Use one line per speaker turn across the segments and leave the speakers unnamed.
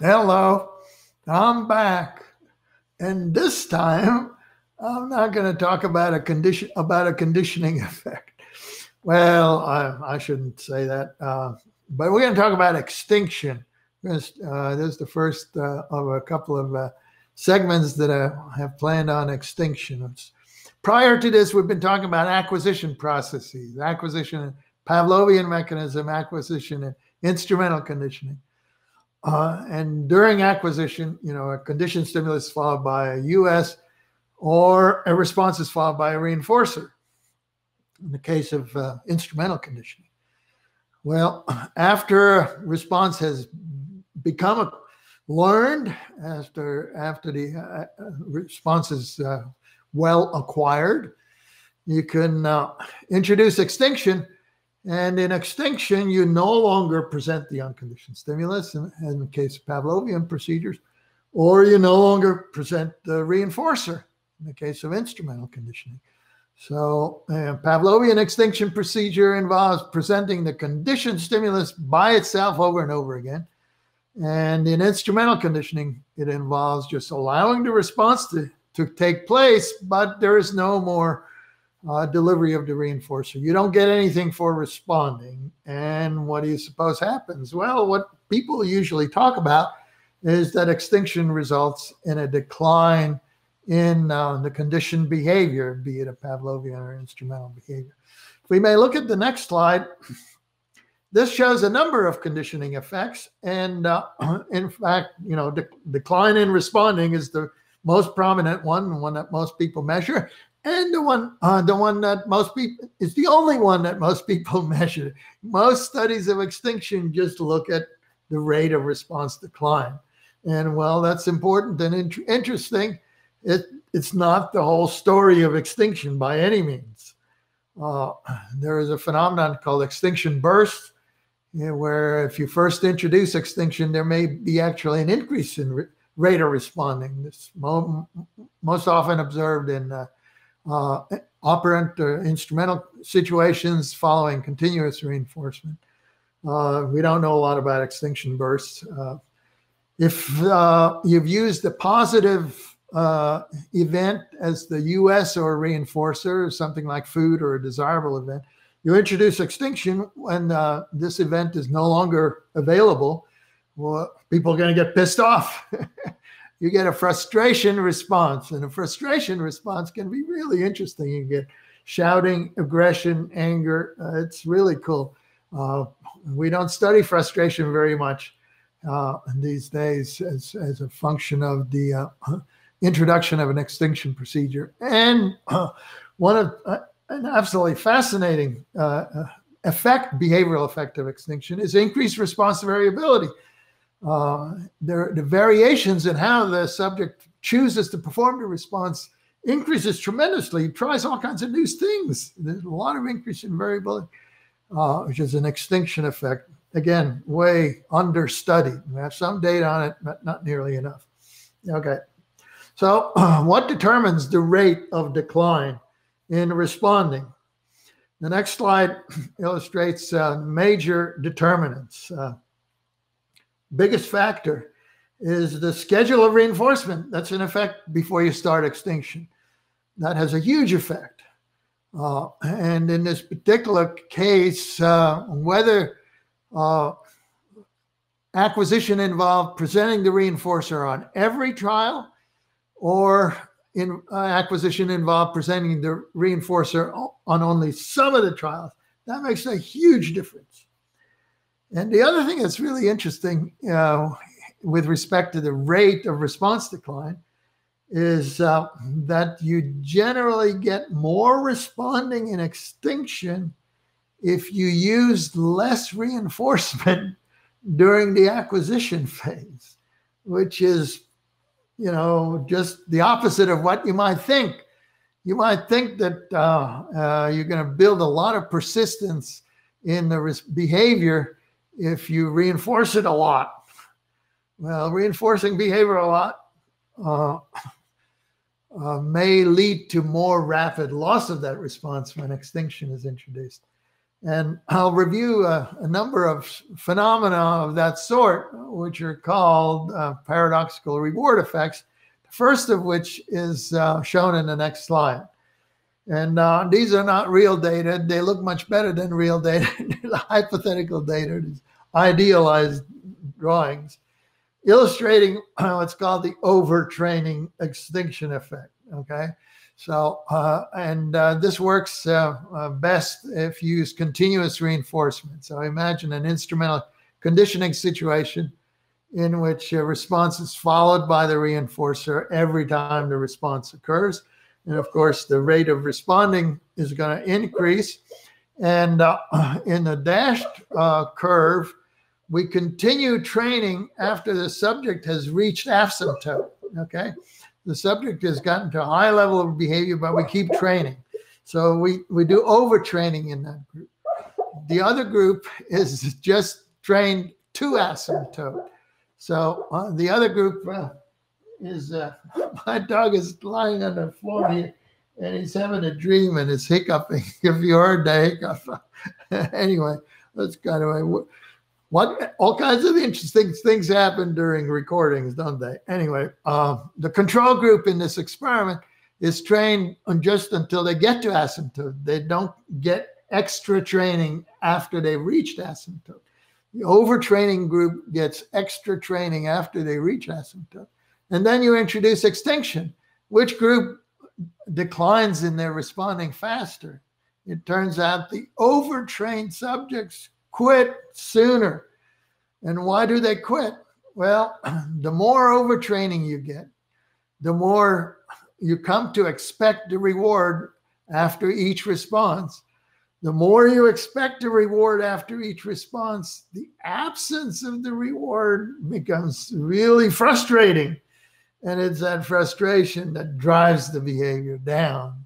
Hello, I'm back. And this time, I'm not going to talk about a condition about a conditioning effect. Well, I, I shouldn't say that, uh, but we're going to talk about extinction. Uh, this is the first uh, of a couple of uh, segments that I have planned on extinction. Prior to this, we've been talking about acquisition processes, acquisition, Pavlovian mechanism, acquisition, and instrumental conditioning. Uh, and during acquisition, you know, a conditioned stimulus followed by a US or a response is followed by a reinforcer in the case of uh, instrumental conditioning. Well, after response has become a, learned, after, after the uh, uh response is uh, well acquired, you can uh, introduce extinction and in extinction, you no longer present the unconditioned stimulus in, in, the case of Pavlovian procedures, or you no longer present the reinforcer in the case of instrumental conditioning. So, uh, Pavlovian extinction procedure involves presenting the conditioned stimulus by itself over and over again. And in instrumental conditioning, it involves just allowing the response to, to take place, but there is no more uh, delivery of the reinforcer. You don't get anything for responding. And what do you suppose happens? Well, what people usually talk about is that extinction results in a decline in uh, the conditioned behavior, be it a Pavlovian or instrumental behavior. If we may look at the next slide, this shows a number of conditioning effects. And uh, in fact, you know, de- decline in responding is the most prominent one, one that most people measure and the one uh, the one that most people is the only one that most people measure. Most studies of extinction just look at the rate of response decline, and well, that's important and in- interesting. It it's not the whole story of extinction by any means. Uh, there is a phenomenon called extinction burst, where if you first introduce extinction, there may be actually an increase in re- rate of responding. This mo- most often observed in uh, uh, operant or instrumental situations following continuous reinforcement. Uh, we don't know a lot about extinction bursts. Uh, if uh, you've used a positive uh, event as the US or reinforcer, something like food or a desirable event, you introduce extinction when uh, this event is no longer available. Well, people are going to get pissed off. you get a frustration response. And a frustration response can be really interesting. You get shouting, aggression, anger. Uh, it's really cool. Uh, we don't study frustration very much uh, these days as, as a function of the uh, introduction of an extinction procedure. And uh, one of uh, an absolutely fascinating effect, behavioral effect of extinction is increased response variability uh, there, the variations in how the subject chooses to perform the response increases tremendously. He tries all kinds of new things. There's a lot of increase in variability, uh, which is an extinction effect. Again, way understudied. We have some data on it, but not nearly enough. Okay. So, uh, what determines the rate of decline in responding? The next slide illustrates uh, major determinants. Uh, biggest factor is the schedule of reinforcement that's in effect before you start extinction. That has a huge effect. Uh, and in this particular case, uh, whether uh, acquisition involved presenting the reinforcer on every trial or in uh, acquisition involved presenting the reinforcer on only some of the trials, that makes a huge difference. And the other thing that's really interesting uh, with respect to the rate of response decline is uh, that you generally get more responding in extinction if you use less reinforcement during the acquisition phase, which is, you know, just the opposite of what you might think. You might think that uh, uh you're going to build a lot of persistence in the res- behavior if you reinforce it a lot. Well, reinforcing behavior a lot uh, uh, may lead to more rapid loss of that response when extinction is introduced. And I'll review a, a number of phenomena of that sort, which are called uh, paradoxical reward effects. The first of which is uh, shown in the next slide. And uh, these are not real data. They look much better than real data. the hypothetical data, these idealized drawings, illustrating what's called the overtraining extinction effect. Okay. So, uh, and uh, this works uh, uh, best if you use continuous reinforcement. So, imagine an instrumental conditioning situation in which a response is followed by the reinforcer every time the response occurs. And of course, the rate of responding is going to increase. And uh, in the dashed uh, curve, we continue training after the subject has reached asymptote. Okay the subject has gotten to a high level of behavior, but we keep training. So we, we do overtraining in that group. The other group is just trained to asymptote. So uh, the other group uh, is uh, my dog is lying on the floor here and he's having a dream and it's hiccuping. if you heard the hiccup. anyway, that's kind of what all kinds of interesting things happen during recordings, don't they? Anyway, uh, the control group in this experiment is trained on just until they get to asymptote. They don't get extra training after they've reached asymptote. The overtraining group gets extra training after they reach asymptote. And then you introduce extinction. Which group declines in their responding faster? It turns out the overtrained subjects quit sooner. And why do they quit? Well, the more overtraining you get, the more you come to expect the reward after each response. The more you expect a reward after each response, the absence of the reward becomes really frustrating. And it's that frustration that drives the behavior down.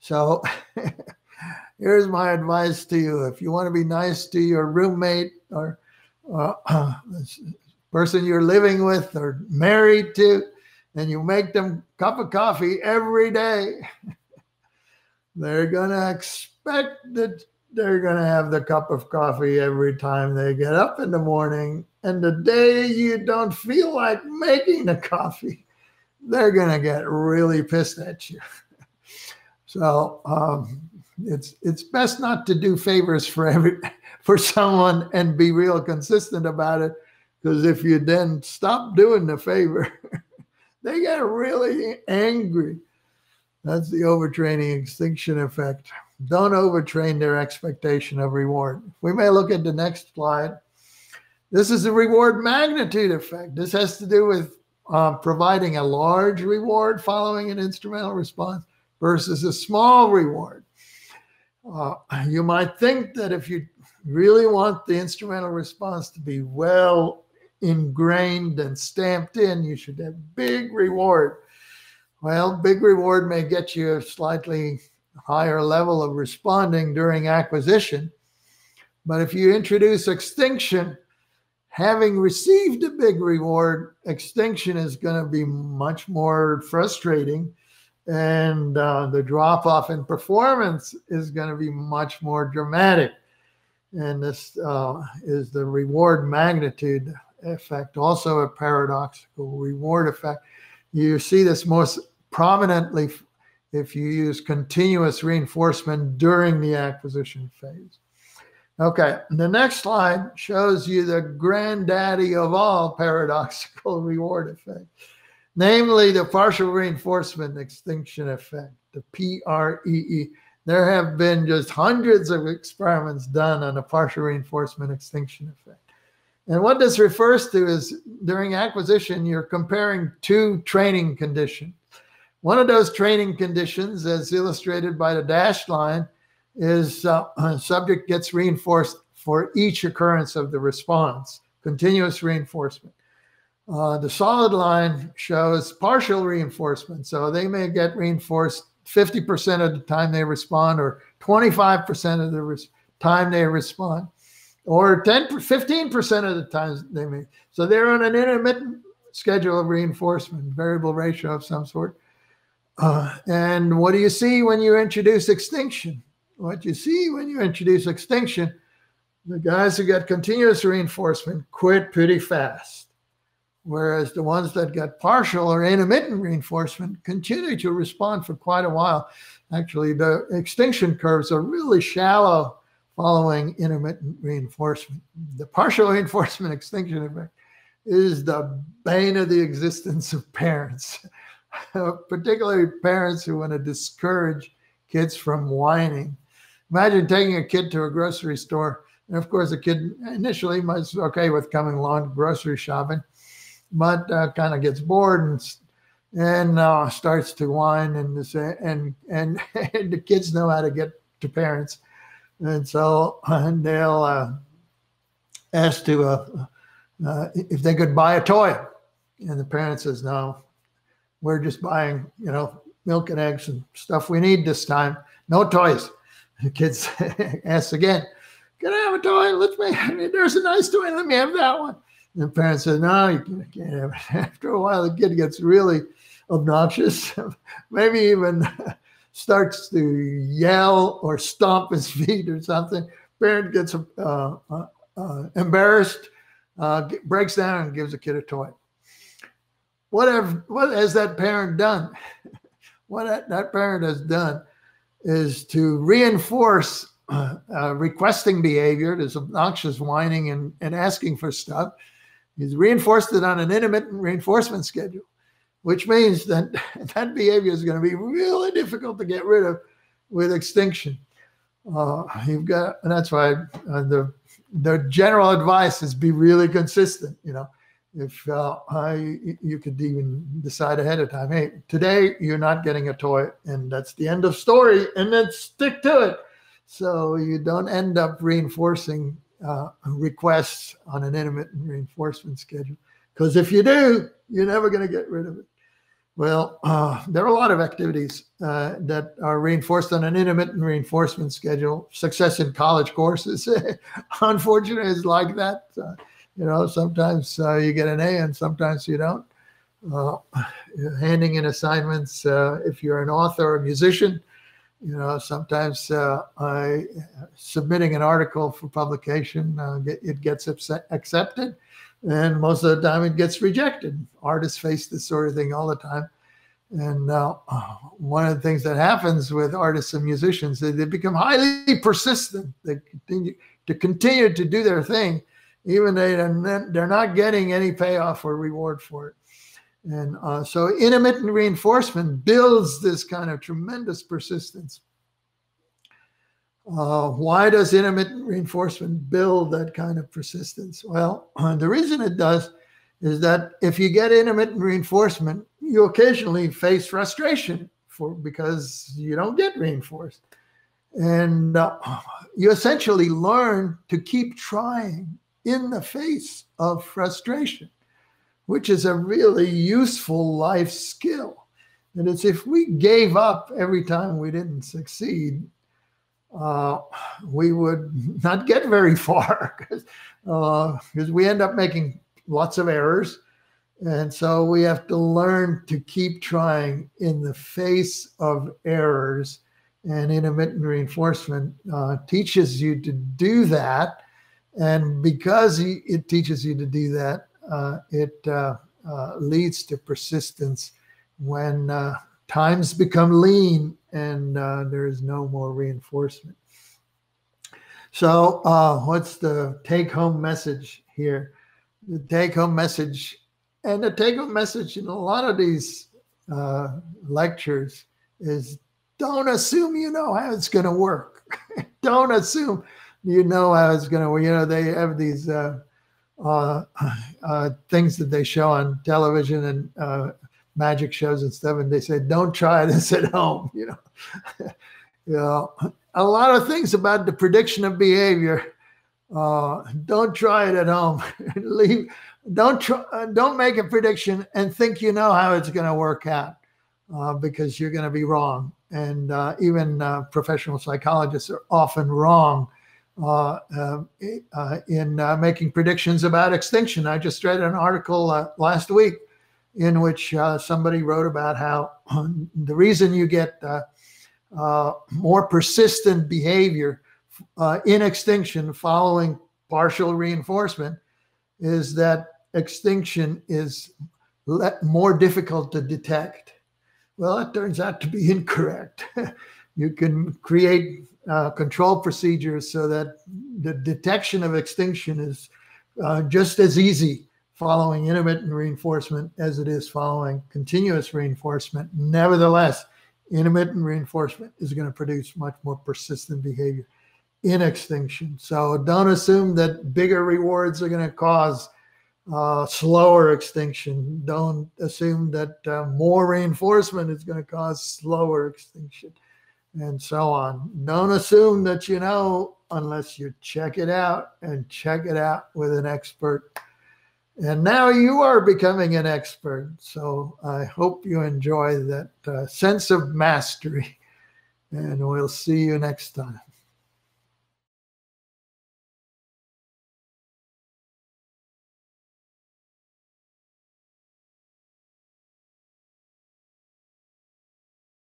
So here's my advice to you if you want to be nice to your roommate or uh, person you're living with or married to and you make them cup of coffee every day they're going to expect that they're going to have the cup of coffee every time they get up in the morning and the day you don't feel like making the coffee they're going to get really pissed at you. So um, it's it's best not to do favors for every for someone and be real consistent about it because if you then stop doing the favor they get really angry. That's the overtraining extinction effect. Don't overtrain their expectation of reward. We may look at the next slide this is the reward magnitude effect this has to do with uh, providing a large reward following an instrumental response versus a small reward uh, you might think that if you really want the instrumental response to be well ingrained and stamped in, you should have a big reward. Well, big reward may get you a slightly higher level of responding during acquisition. But if you introduce extinction, having received a big reward, extinction is going to be much more frustrating and uh, the drop off in performance is going to be much more dramatic. And this uh, is the reward magnitude effect, also a paradoxical reward effect. You see this most prominently if you use continuous reinforcement during the acquisition phase. Okay, the next slide shows you the granddaddy of all paradoxical reward effect namely the partial reinforcement extinction effect, the PREE. There have been just hundreds of experiments done on the partial reinforcement extinction effect. And what this refers to is during acquisition, you're comparing two training conditions. One of those training conditions, as illustrated by the dashed line, is uh, subject gets reinforced for each occurrence of the response, continuous reinforcement. Uh, the solid line shows partial reinforcement. So they may get reinforced 50% of the time they respond or 25% of the res- time they respond or 10 15% of the times they may. So they're on an intermittent schedule of reinforcement, variable ratio of some sort. Uh, and what do you see when you introduce extinction? What you see when you introduce extinction, the guys who got continuous reinforcement quit pretty fast. Whereas the ones that got partial or intermittent reinforcement continue to respond for quite a while. Actually, the extinction curves are really shallow following intermittent reinforcement. The partial reinforcement extinction effect is the bane of the existence of parents, particularly parents who want to discourage kids from whining. Imagine taking a kid to a grocery store. And of course, the kid initially was okay with coming along grocery shopping, but uh, kind of gets bored and and uh, starts to whine and and and, and the kids know how to get to parents and so and they'll uh, ask to uh, uh, if they could buy a toy, and the parent says, "No, we're just buying, you know, milk and eggs and stuff we need this time. No toys." The kids ask again, "Can I have a toy? Let me. I mean, there's a nice toy. Let me have that one." And the parent says, "No, you can't have it." After a while, the kid gets really obnoxious, maybe even starts to yell or stomp his feet or something. Parent gets uh, uh, uh, embarrassed, uh, breaks down, and gives the kid a toy. What, have, what has that parent done? what that, that parent has done is to reinforce uh, uh, requesting behavior, this obnoxious whining and, and asking for stuff. He's reinforced it on an intermittent reinforcement schedule which means that that behavior is going to be really difficult to get rid of with extinction. Uh, you've got, and that's why uh, the the general advice is be really consistent. You know, if uh, I, you could even decide ahead of time, hey, today you're not getting a toy, and that's the end of story, and then stick to it, so you don't end up reinforcing uh, requests on an intermittent reinforcement schedule. Because if you do, you're never going to get rid of it. Well, uh, there are a lot of activities uh, that are reinforced on an intermittent reinforcement schedule. Success in college courses, unfortunately, is like that. Uh, you know, sometimes uh, you get an A and sometimes you don't. Uh, handing in assignments, uh, if you're an author or a musician, you know, sometimes I, submitting an article for publication, it gets accepted and most of the time it gets rejected. Artists face this sort of thing all the time. And uh, one of the things that happens with artists and musicians is they become highly persistent. They continue to continue to do their thing, even they they're not getting any payoff or reward for it. And uh, so intermittent reinforcement builds this kind of tremendous persistence. Uh, why does intermittent reinforcement build that kind of persistence? Well, the reason it does is that if you get intermittent reinforcement, you occasionally face frustration for because you don't get reinforced, and uh, you essentially learn to keep trying in the face of frustration, which is a really useful life skill. And it's if we gave up every time we didn't succeed, uh, we would not get very far because uh, we end up making lots of errors. And so we have to learn to keep trying in the face of errors. And intermittent reinforcement uh, teaches you to do that. And because it teaches you to do that, uh, it uh, uh, leads to persistence when times become lean and uh, there is no more reinforcement. So, uh, what's the take home message here? The take home message, and the take home message in a lot of these uh, lectures is don't assume you know how it's going to work. don't assume you know how it's going to. You know, they have these uh, uh, uh, things that they show on television and uh, magic shows and stuff, and they say, "Don't try this at home." You know, you know, a lot of things about the prediction of behavior. Uh, don't try it at home. Leave. Don't try. Don't make a prediction and think you know how it's going to work out, uh, because you're going to be wrong. And uh, even uh, professional psychologists are often wrong in making predictions about extinction. I just read an article last week in which uh, somebody wrote about how the reason you get uh, uh, more persistent behavior uh, in extinction following partial reinforcement is that extinction is more difficult to detect. Well, that turns out to be incorrect. you can create uh, control procedures so that the detection of extinction is uh, just as easy following intermittent reinforcement as it is following continuous reinforcement. Nevertheless, intermittent reinforcement is going to produce much more persistent behavior in extinction. So don't assume that bigger rewards are going to cause uh, slower extinction. Don't assume that uh, more reinforcement is going to cause slower extinction and so on. Don't assume that you know unless you check it out and check it out with an expert. And now you are becoming an expert. So I hope you enjoy that uh, sense of mastery. And we'll see you next time.